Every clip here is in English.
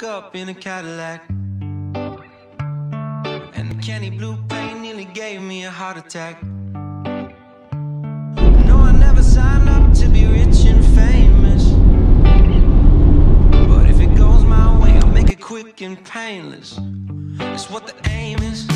woke up in a Cadillac. And the candy blue paint nearly gave me a heart attack. No, I never signed up to be rich and famous. But if it goes my way, I'll make it quick and painless. That's what the aim is.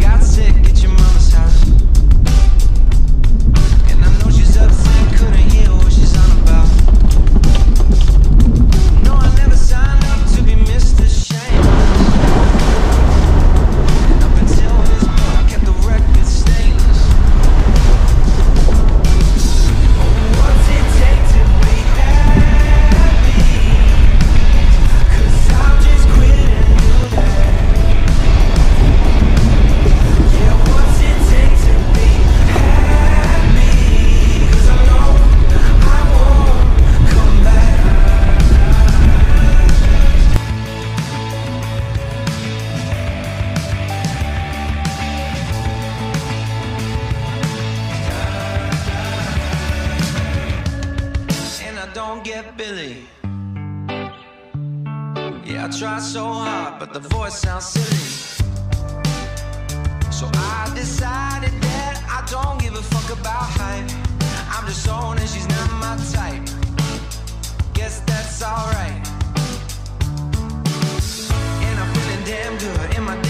Got sick, zone and she's not my type. Guess that's alright. And I'm feeling damn good in my.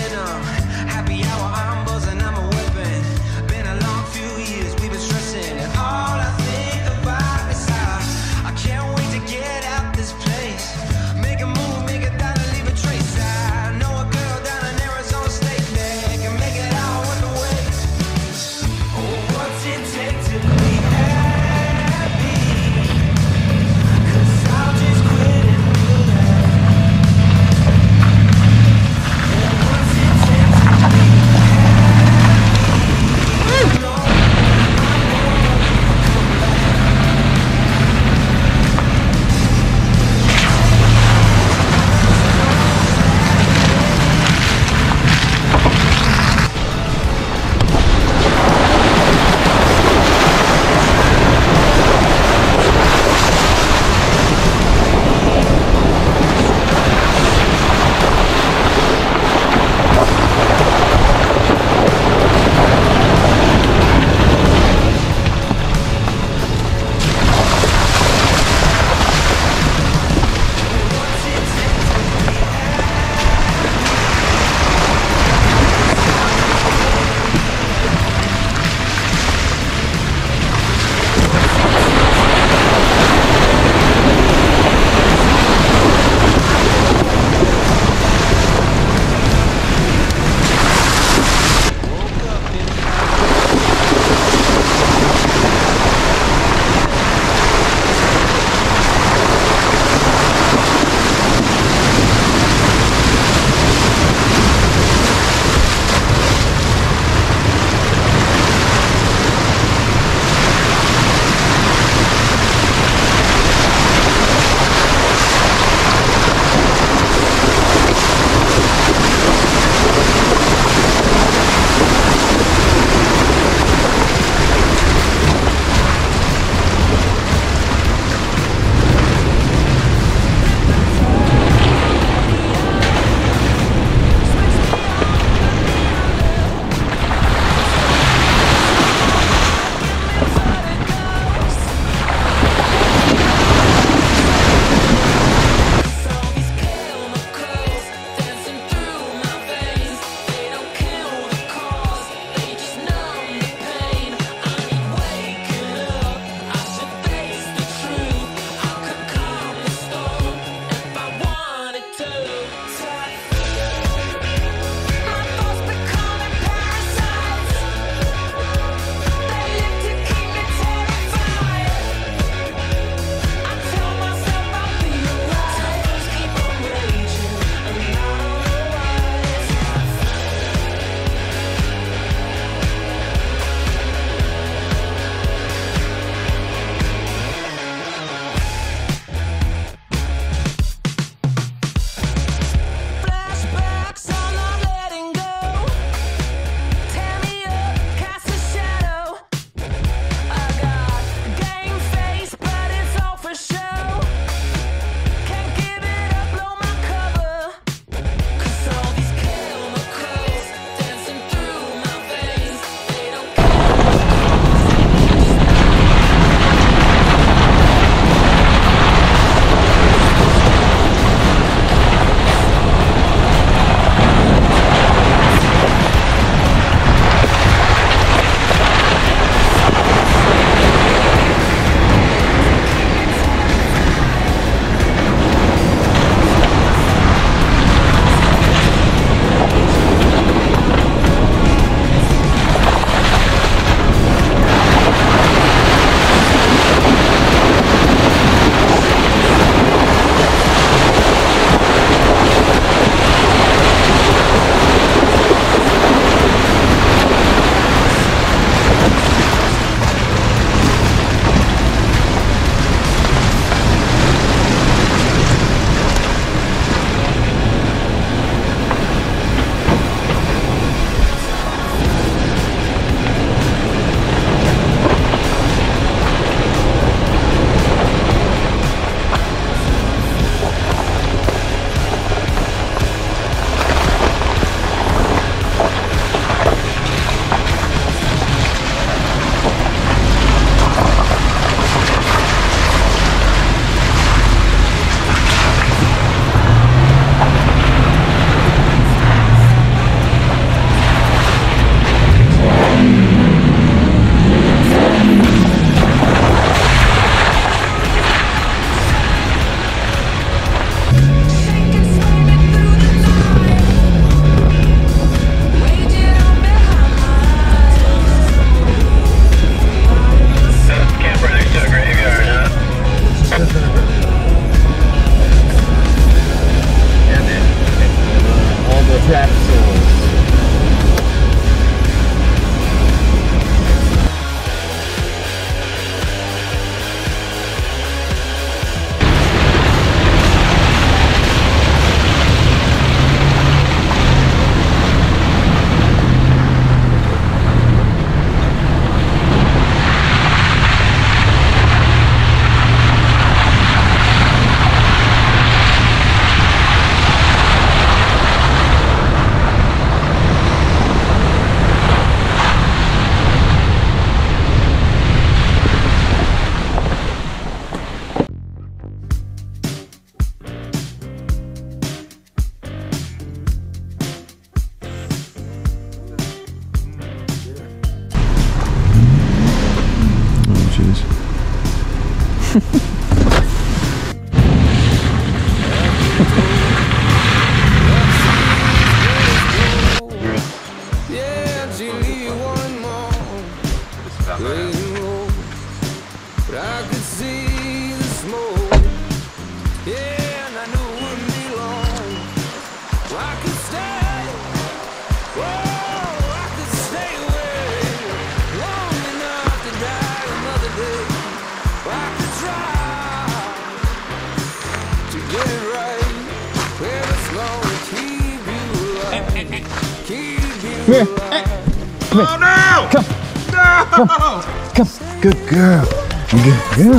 You.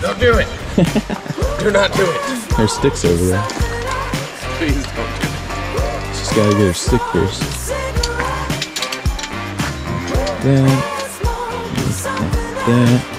Don't do it. do not do it. There's sticks over there. Please don't do it. Just gotta get her stick first. Then. Then.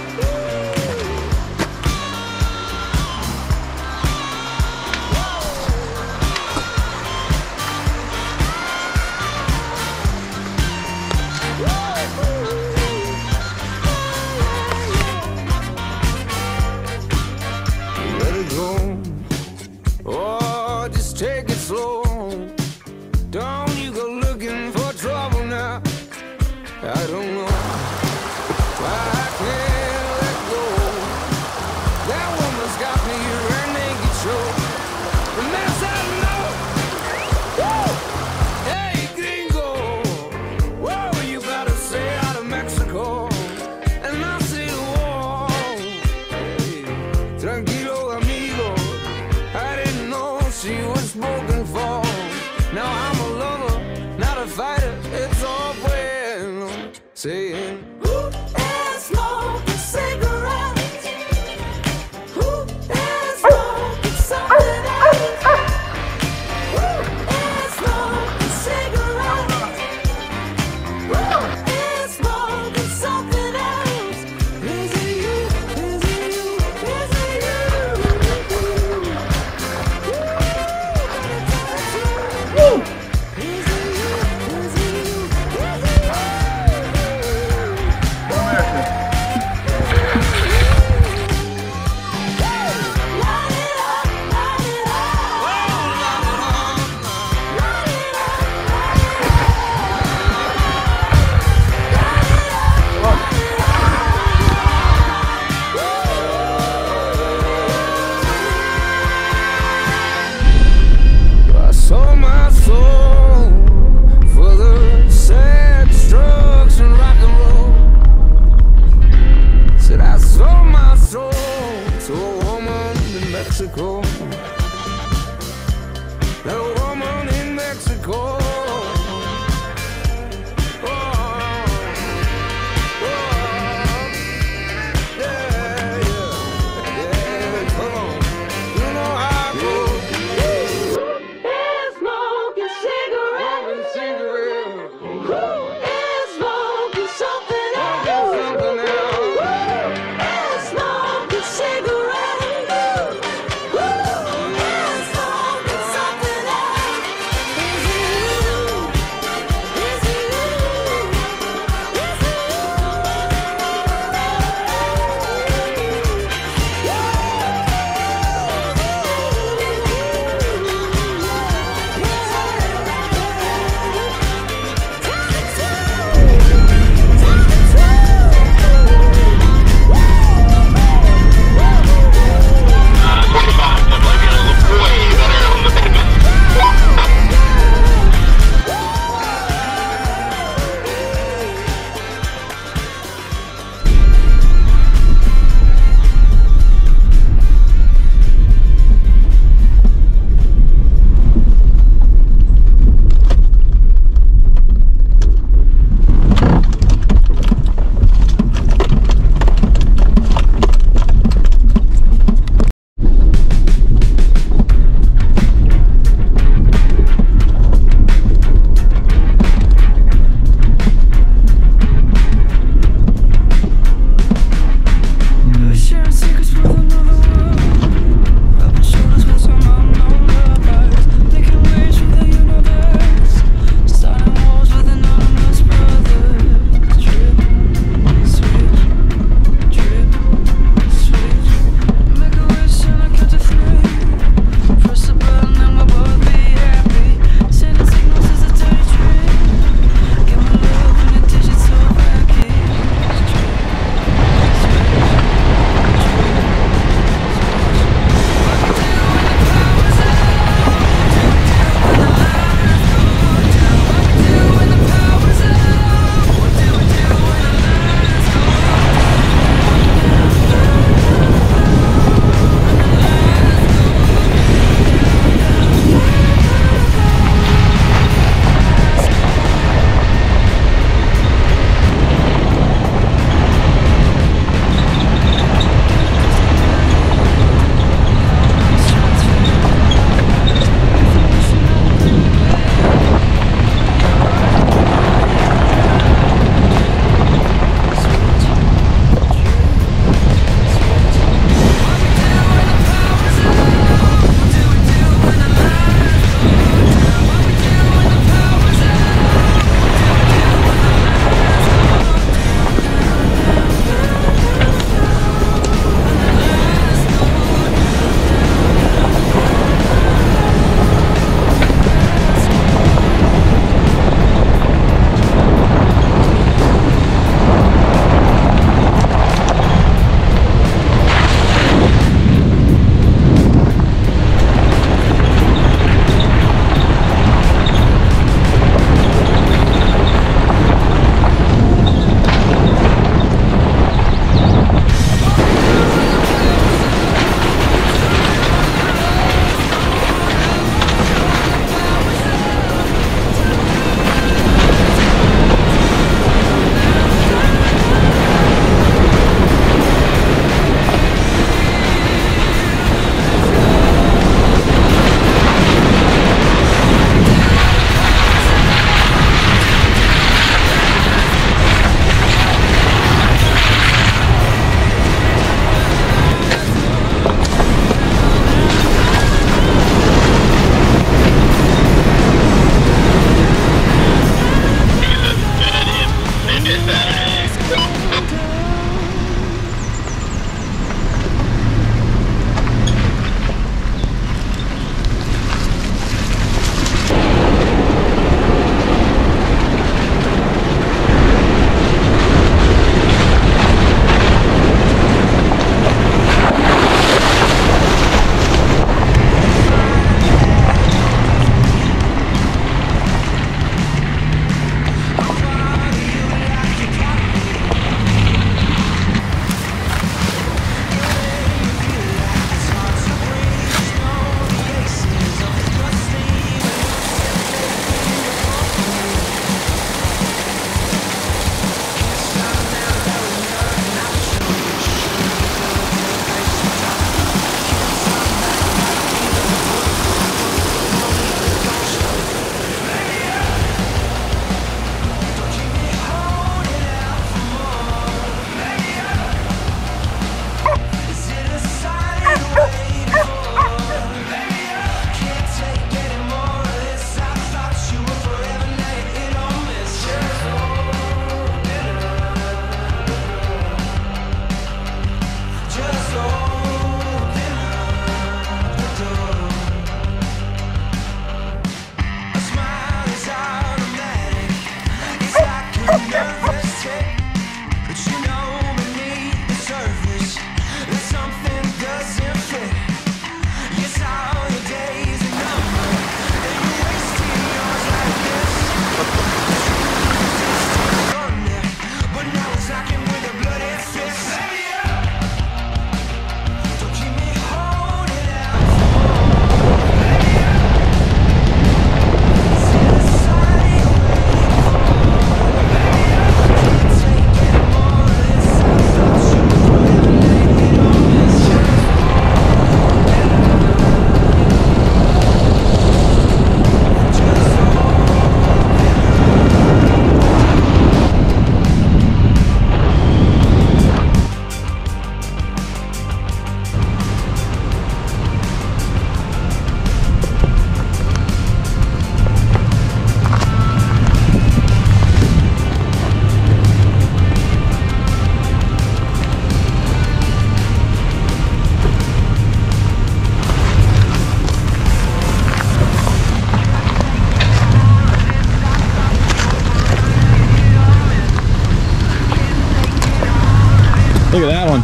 Look at that one.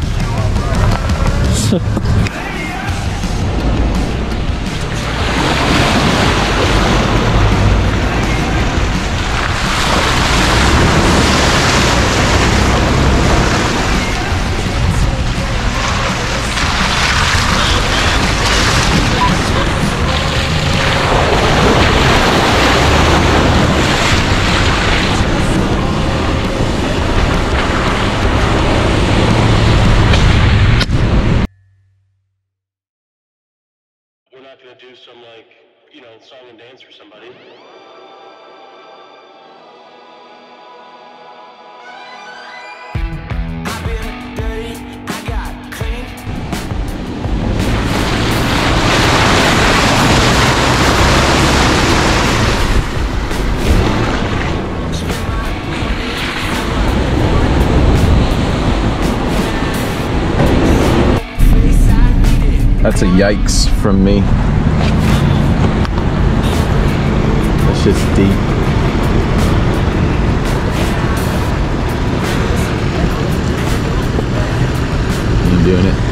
That's a yikes from me. That's just deep. Doing it?